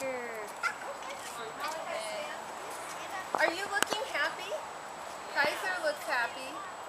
Parker. Are you looking happy? Kaiser looks happy.